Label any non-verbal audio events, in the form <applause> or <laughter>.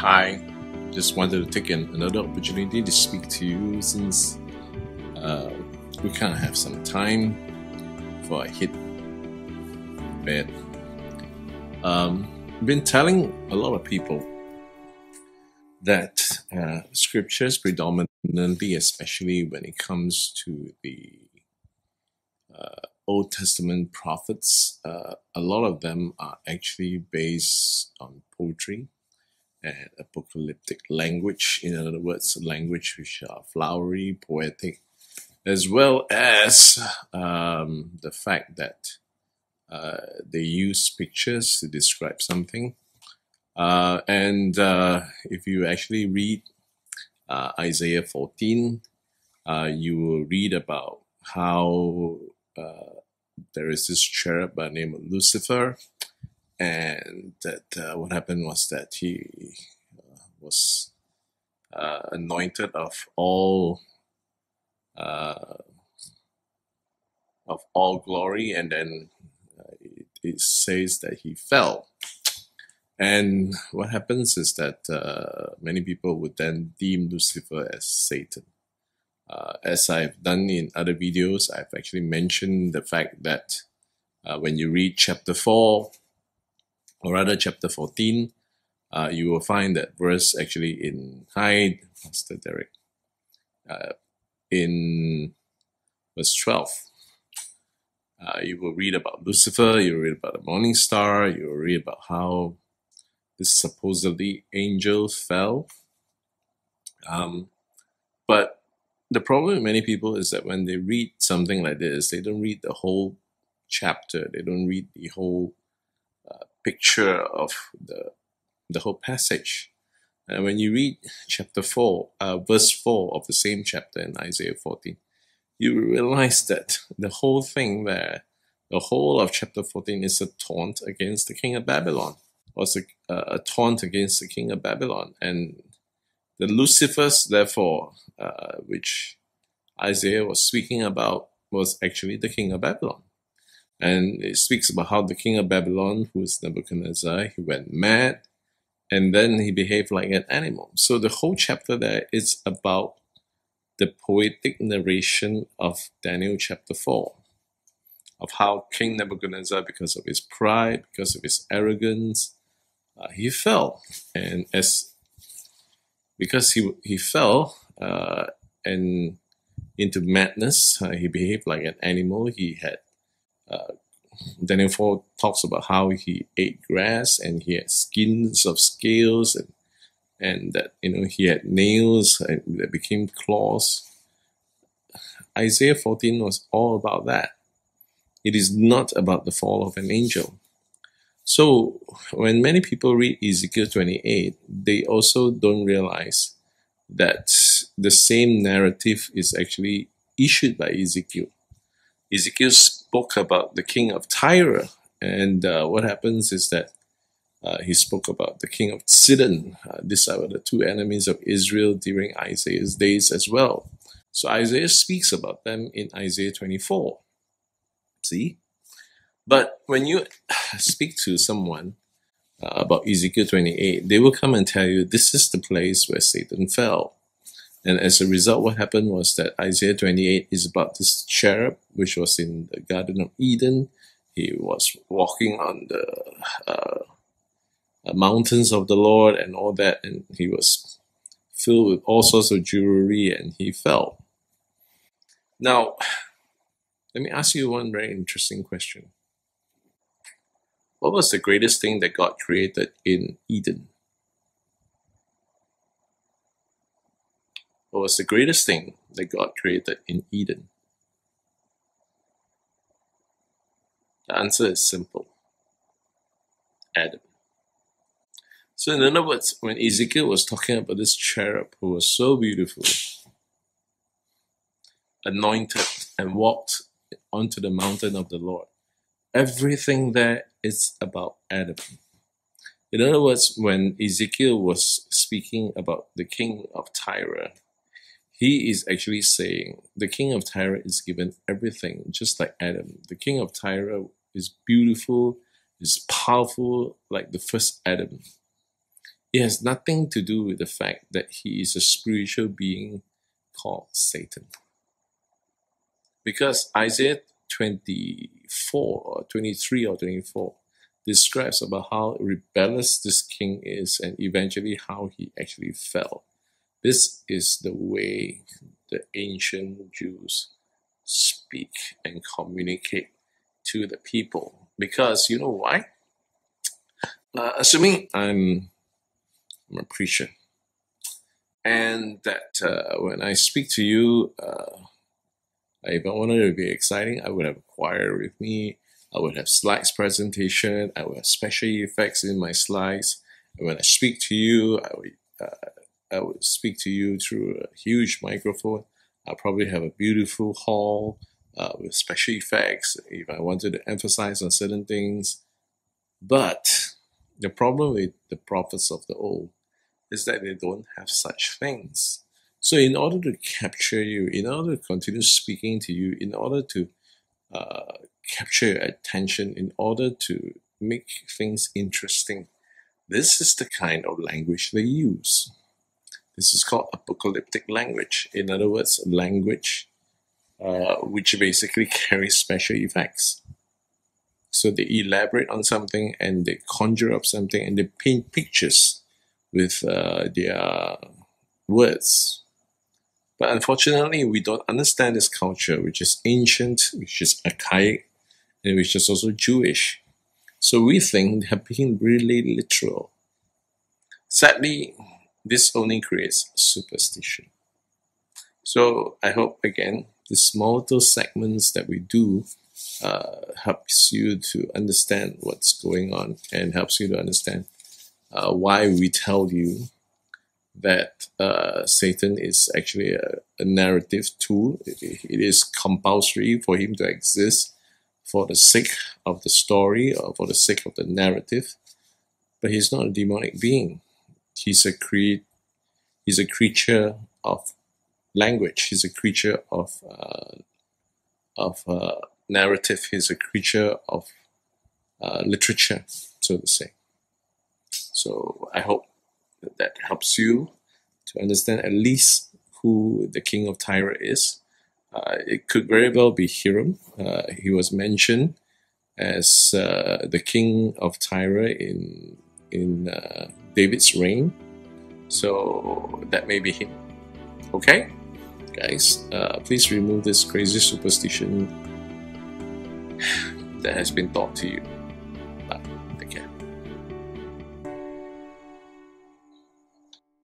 Hi, just wanted to take an, another opportunity to speak to you since uh, we kind of have some time before I hit bed. Um, I've been telling a lot of people that uh, scriptures predominantly, especially when it comes to the uh, Old Testament prophets, uh, a lot of them are actually based on poetry and apocalyptic language. In other words, language which are flowery, poetic, as well as um, the fact that uh, they use pictures to describe something. Uh, and uh, if you actually read uh, Isaiah 14, uh, you will read about how uh, there is this cherub by the name of Lucifer and that uh, what happened was that he uh, was uh, anointed of all of all glory, and then it, it says that he fell. And what happens is that uh, many people would then deem Lucifer as Satan. Uh, as I've done in other videos, I've actually mentioned the fact that uh, when you read chapter 4, or rather chapter 14, uh, you will find that verse actually in hi Pastor Derek uh, in verse 12 uh, you will read about Lucifer you will read about the morning star you will read about how this supposedly angel fell. Um, but the problem with many people is that when they read something like this they don't read the whole chapter they don't read the whole picture of the, the whole passage. And when you read chapter 4, uh, verse 4 of the same chapter in Isaiah 14, you realize that the whole thing there, the whole of chapter 14 is a taunt against the king of Babylon, was a, a taunt against the king of Babylon. And the Lucifers, therefore, uh, which Isaiah was speaking about, was actually the king of Babylon. And it speaks about how the king of Babylon, who is Nebuchadnezzar, he went mad and then he behaved like an animal. So the whole chapter there is about the poetic narration of Daniel chapter 4 of how King Nebuchadnezzar, because of his pride, because of his arrogance, uh, he fell. And as because he he fell uh, and into madness, uh, he behaved like an animal. He had uh, Daniel 4 talks about how he ate grass and he had skins of scales and and that you know he had nails that became claws. Isaiah 14 was all about that. It is not about the fall of an angel. So when many people read Ezekiel 28, they also don't realize that the same narrative is actually issued by Ezekiel. Ezekiel spoke about the king of Tyre, and uh, what happens is that uh, he spoke about the king of Sidon. Uh, these are the two enemies of Israel during Isaiah's days as well. So Isaiah speaks about them in Isaiah 24. See? But when you <sighs> speak to someone uh, about Ezekiel 28, they will come and tell you this is the place where Satan fell. And as a result, what happened was that Isaiah 28 is about this cherub, which was in the Garden of Eden. He was walking on the uh, uh, mountains of the Lord and all that, and he was filled with all sorts of jewelry and he fell. Now, let me ask you one very interesting question. What was the greatest thing that God created in Eden? What was the greatest thing that God created in Eden? The answer is simple Adam. So, in other words, when Ezekiel was talking about this cherub who was so beautiful, anointed, and walked onto the mountain of the Lord, everything there is about Adam. In other words, when Ezekiel was speaking about the king of Tyre, he is actually saying the king of Tyre is given everything, just like Adam. The king of Tyre is beautiful, is powerful, like the first Adam. It has nothing to do with the fact that he is a spiritual being called Satan. Because Isaiah 24 or 23 or 24 describes about how rebellious this king is and eventually how he actually fell. This is the way the ancient Jews speak and communicate to the people. Because you know why? Uh, assuming I'm, I'm a preacher, and that uh, when I speak to you, uh, if I wanted to be exciting, I would have a choir with me. I would have slides presentation. I would have special effects in my slides. And when I speak to you, I would uh, I would speak to you through a huge microphone. I'll probably have a beautiful hall uh, with special effects if I wanted to emphasize on certain things. But the problem with the prophets of the old is that they don't have such things. So, in order to capture you, in order to continue speaking to you, in order to uh, capture your attention, in order to make things interesting, this is the kind of language they use. This is called apocalyptic language. In other words, language uh, which basically <laughs> carries special effects. So they elaborate on something and they conjure up something and they paint pictures with uh, their words. But unfortunately, we don't understand this culture, which is ancient, which is archaic, and which is also Jewish. So we think they're being really literal. Sadly, this only creates superstition. So I hope again, the small little segments that we do uh, helps you to understand what's going on and helps you to understand uh, why we tell you that uh, Satan is actually a, a narrative tool. It, it is compulsory for him to exist for the sake of the story or for the sake of the narrative. But he's not a demonic being. He's a cre- he's a creature of language. He's a creature of uh, of uh, narrative. He's a creature of uh, literature, so to say. So I hope that, that helps you to understand at least who the king of Tyre is. Uh, it could very well be Hiram. Uh, he was mentioned as uh, the king of Tyre in in David's reign. So that may be him. Okay, guys, uh, please remove this crazy superstition <sighs> that has been taught to you.